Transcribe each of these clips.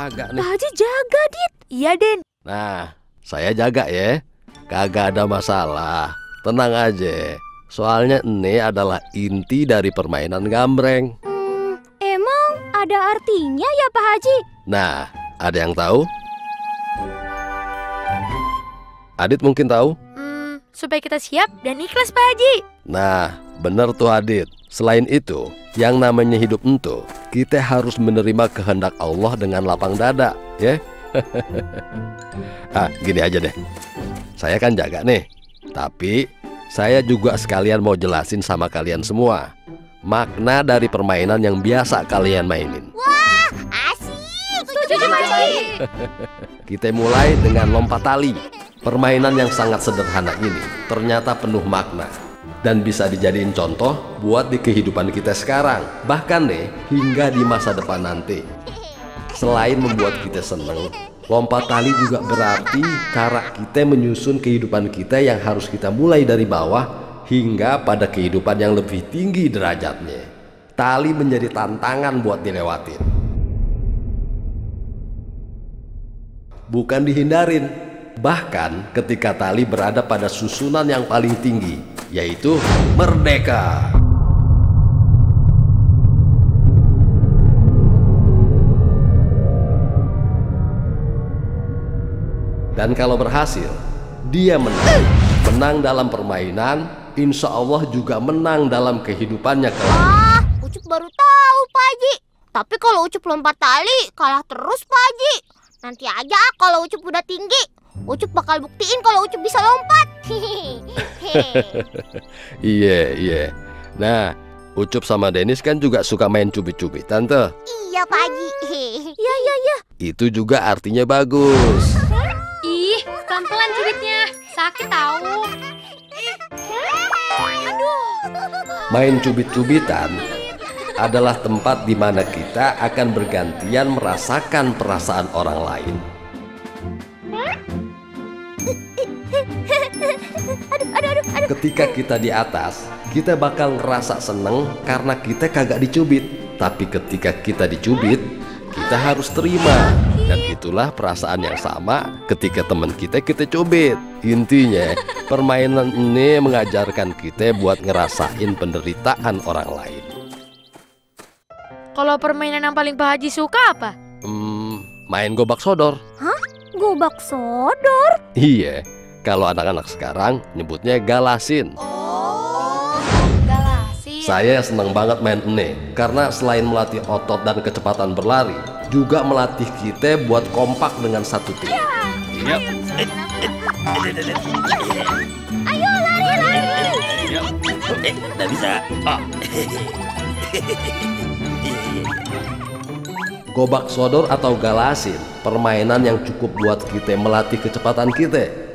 jaga nih. Pak Haji jaga, Dit. Iya, Den. Nah, saya jaga ya. Kagak ada masalah. Tenang aja. Soalnya ini adalah inti dari permainan gambreng. Hmm, emang ada artinya ya, Pak Haji? Nah, ada yang tahu? Adit mungkin tahu? Hmm, supaya kita siap dan ikhlas, Pak Haji. Nah, bener tuh Adit. Selain itu, yang namanya hidup itu, kita harus menerima kehendak Allah dengan lapang dada, ya. ah, gini aja deh. Saya kan jaga nih. Tapi saya juga sekalian mau jelasin sama kalian semua makna dari permainan yang biasa kalian mainin. Asik. Setuju. Kita mulai dengan lompat tali. Permainan yang sangat sederhana ini ternyata penuh makna dan bisa dijadiin contoh buat di kehidupan kita sekarang, bahkan deh hingga di masa depan nanti. Selain membuat kita seneng, lompat tali juga berarti cara kita menyusun kehidupan kita yang harus kita mulai dari bawah hingga pada kehidupan yang lebih tinggi derajatnya. Tali menjadi tantangan buat dilewatin. Bukan dihindarin, bahkan ketika tali berada pada susunan yang paling tinggi, yaitu merdeka. Dan kalau berhasil, dia menang. Menang dalam permainan, insya Allah juga menang dalam kehidupannya kelak. Ah, Ucup baru tahu, Pak Haji. Tapi kalau Ucup lompat tali, kalah terus, Pak Haji. Nanti aja ah, kalau Ucup udah tinggi. Ucup bakal buktiin kalau Ucup bisa lompat. Iya, iya. Nah, Ucup sama Denis kan juga suka main cubit-cubit, Tante. iya, Pak Haji. Iya, iya, iya. Itu juga artinya bagus. Ih, pelan-pelan cubitnya. Sakit tahu. Main cubit-cubitan adalah tempat di mana kita akan bergantian merasakan perasaan orang lain. Ketika kita di atas, kita bakal ngerasa seneng karena kita kagak dicubit. Tapi ketika kita dicubit, kita harus terima. Dan itulah perasaan yang sama ketika teman kita kita cubit. Intinya, permainan ini mengajarkan kita buat ngerasain penderitaan orang lain. Kalau permainan yang paling Pak Haji suka apa? Hmm, main gobak sodor. Gobak sodor. Iya, kalau anak-anak sekarang nyebutnya galasin. Oh. Galasi. Saya senang banget main ini karena selain melatih otot dan kecepatan berlari, juga melatih kita buat kompak dengan satu tim. Iya. Ayo lari, lari. Eh, nggak bisa. Ah. Gobak sodor atau galasin, permainan yang cukup buat kita melatih kecepatan kita.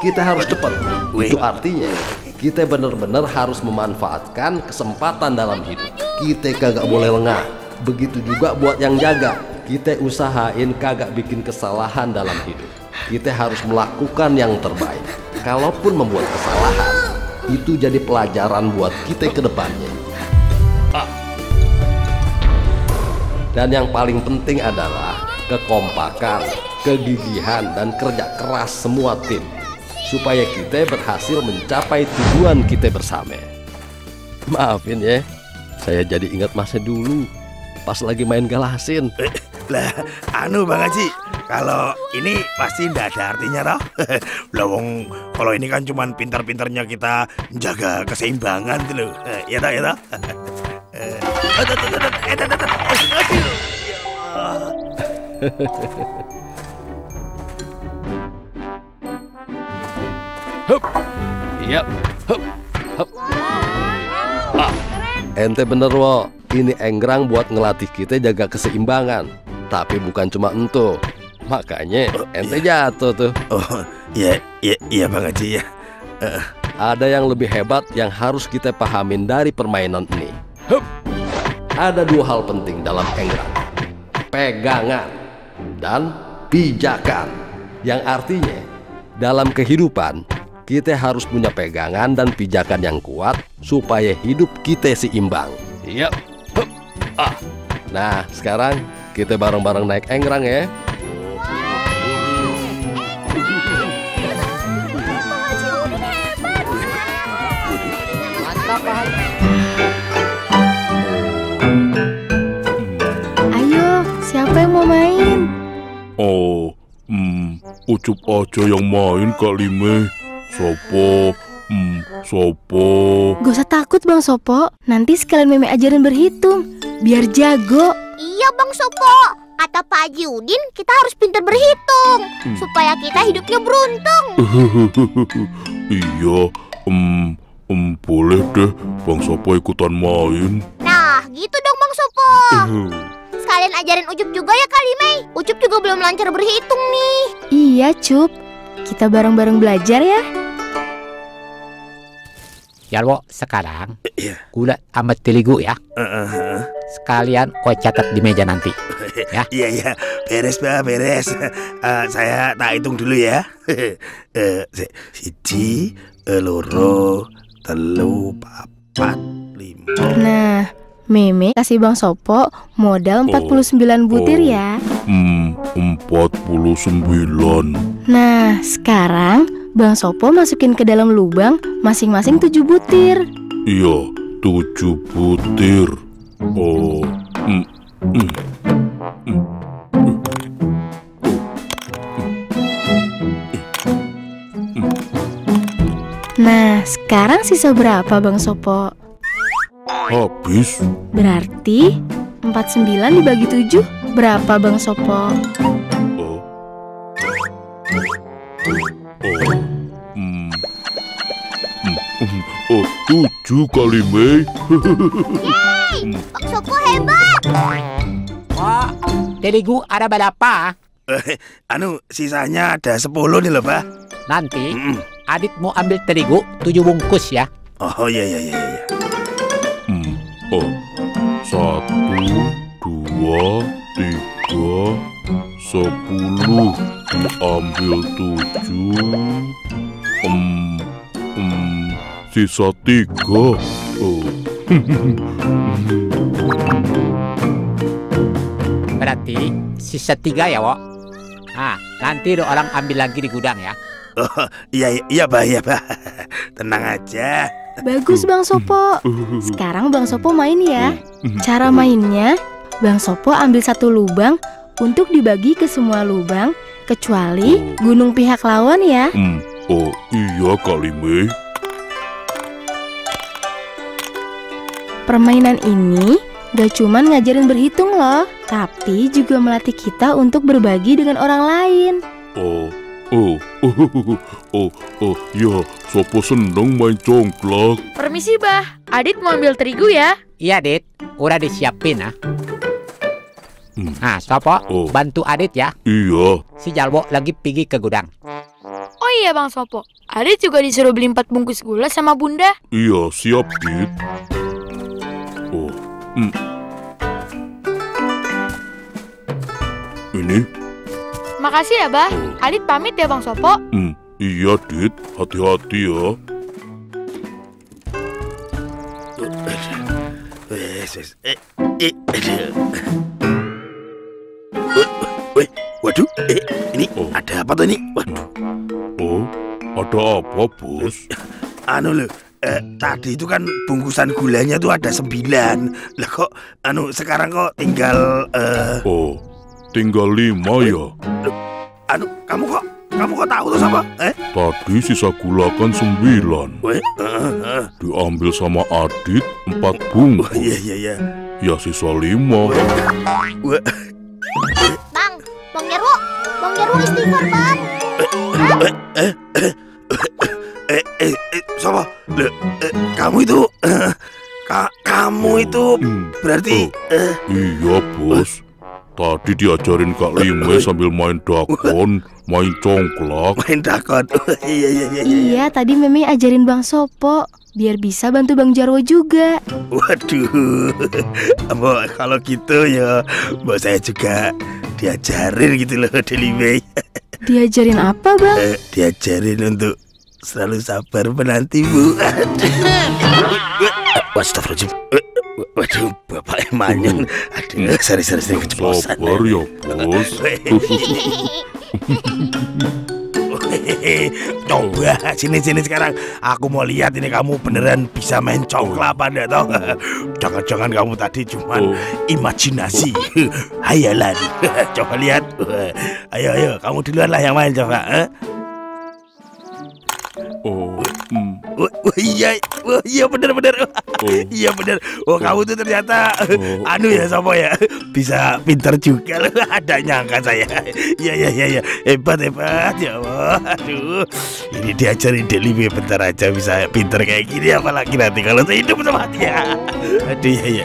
Kita harus cepat. Itu artinya kita benar-benar harus memanfaatkan kesempatan dalam hidup. Kita kagak boleh lengah. Begitu juga buat yang jaga. Kita usahain kagak bikin kesalahan dalam hidup. Kita harus melakukan yang terbaik. Kalaupun membuat kesalahan, itu jadi pelajaran buat kita ke depannya. Dan yang paling penting adalah kekompakan, kegigihan, dan kerja keras semua tim supaya kita berhasil mencapai tujuan kita bersama. Maafin ya, saya jadi ingat masa dulu pas lagi main galasin. Lah, anu Bang Haji, kalau ini pasti ndak ada artinya toh. Lah wong kalau ini kan cuman pintar-pintarnya kita jaga keseimbangan tuh loh. Eh, Ya toh, ya toh. Hup, iya, hup, hup. Ah, ente bener wo, ini enggrang buat ngelatih kita jaga keseimbangan. Tapi bukan cuma entu, makanya ente jatuh tuh. Oh, ya, ya, iya Bang Haji ya. Ada yang lebih hebat yang harus kita pahamin dari permainan ini. Hup. Ada dua hal penting dalam enggrang. Pegangan dan pijakan. Yang artinya dalam kehidupan kita harus punya pegangan dan pijakan yang kuat supaya hidup kita seimbang. Yap. Hup. Ah. Nah, sekarang kita bareng-bareng naik engrang ya. Ayo, ucup aja yang main Kak Lime. Sopo, hmm, sopo. Gak usah takut Bang Sopo, nanti sekalian Meme ajarin berhitung, biar jago. Iya Bang Sopo. Kata Pak Haji Udin, kita harus pintar berhitung Hmm. supaya kita hidupnya beruntung. iya, hmm, hmm, boleh deh Bang Sopo ikutan main. Nah, gitu dong Bang Sopo. Sekalian ajarin Ucup juga ya kali Mei. Ucup juga belum lancar berhitung nih. Iya Cup, kita bareng-bareng belajar ya. Jarwo, sekarang Iya. gula sama teligu ya. Eh, eh, eh. Sekalian kau catat di meja nanti. Iya iya beres bah beres. Eh, saya tak hitung dulu ya. Eh, si- siji, loro, telu, papat, lima. Nah, Meme kasih Bang Sopo modal 49 butir Oh. ya. Hmm, 49. Nah, sekarang Bang Sopo masukin ke dalam lubang masing-masing 7 butir. Iya, tujuh butir. Oh, hmm, hmm, hmm, Nah, sekarang sisa berapa Bang Sopo? Habis. Berarti 49 dibagi 7 berapa Bang Sopo? Oh, oh, hmm, hmm, hmm, oh, tujuh kali Mei. Bang Sopo hebat. Oh, teligu ada berapa? Eh, anu sisanya ada 10 nih loh pak. Nanti Mm-mm. Adit mau ambil terigu tujuh bungkus ya. Oh iya iya iya. iya. Oh, satu, dua, tiga, sepuluh. Diambil tujuh. Hmm, hmm, sisa tiga. Oh, Berarti sisa tiga ya, Wo. Nah, nanti ada orang ambil lagi di gudang ya. Oh, iya iya, bah iya bah. Tenang aja. Bagus Bang Sopo. Sekarang Bang Sopo main ya. Cara mainnya, Bang Sopo ambil satu lubang untuk dibagi ke semua lubang kecuali gunung pihak lawan ya. hmm, oh iya kali Mei. Permainan ini gak cuman ngajarin berhitung loh, tapi juga melatih kita untuk berbagi dengan orang lain. Oh, oh, ya, Sopo seneng main congklak. Permisi, Bah. Adit mau ambil terigu ya. Iya, Adit. Udah disiapin ah. Hmm. Nah, Sopo, Oh. bantu Adit ya. Iya, Si Jalwo lagi pergi ke gudang. Oh iya, Bang Sopo. Adit juga disuruh beli 4 bungkus gula sama Bunda. iya, siap, Dit. Oh, hmm. Ini, Makasih ya, Bah. Adit pamit ya, Bang Sopo. hmm, iya, Dit. Hati-hati ya. Eh, eh, waduh, eh, ini Oh. ada apa tuh ini? Waduh, Oh, ada apa, Bos? anu loh, eh, tadi itu kan bungkusan gulanya tuh ada sembilan. Lah kok, anu sekarang kok tinggal, eh, Oh, tinggal lima ya. anu kamu kok, kamu kok tahu tuh sama? Eh, Tadi sisa gula kan sembilan. weh, eh, eh, Diambil sama Adit empat bungkus. iya iya iya. Ya sisa lima. Wah, Bang, Bang Jarwo. Bang Jarwo istighfar, Bang. eh, eh, eh, sama? Loh, eh, kamu itu, eh, ka- kamu itu Hmm, berarti, eh, Iya bos Tadi diajarin Kak Lime sambil main dakon Main congklak main dakon. iya iya iya. iya. Iya, tadi Meme ajarin Bang Sopo biar bisa bantu Bang Jarwo juga. Waduh, Mbak kalau gitu ya, mbak saya juga diajarin gitu loh Deli May. Diajarin apa, Bang? Eh, diajarin untuk selalu sabar menantimu. Astagfirullahaladzim. Waduh, bapak emanyan. Aduh, sorry-sorry keceplosan. Sabar ya, Bos. Coba sini sini sekarang. Aku mau lihat ini kamu beneran bisa main congklak apa enggak toh? Jangan-jangan kamu tadi cuman Oh. imajinasi, hayalan. coba lihat. Ayo ayo, kamu duluan lah yang main coba. eh? Oh, hmm, Wah, wah, iya, wah, iya bener bener. oh. Iya bener. Oh kamu tuh ternyata Oh. anu ya Sopo ya bisa pinter juga loh. Ada nyangka saya. Iya iya iya iya hebat hebat ya Allah. Aduh ini diajarin Deli Be, bentar aja bisa pinter kayak gini apalagi nanti kalau saya hidup sama dia. Aduh iya iya.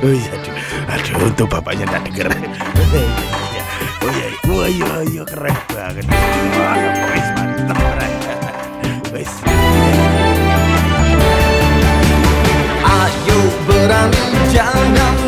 Oh iya aduh. Aduh untuk bapaknya nggak denger. Iya, iya. Oh iya iya. Wah iya iya keren banget. Wah wes mantap. Wes. Ayo down, down.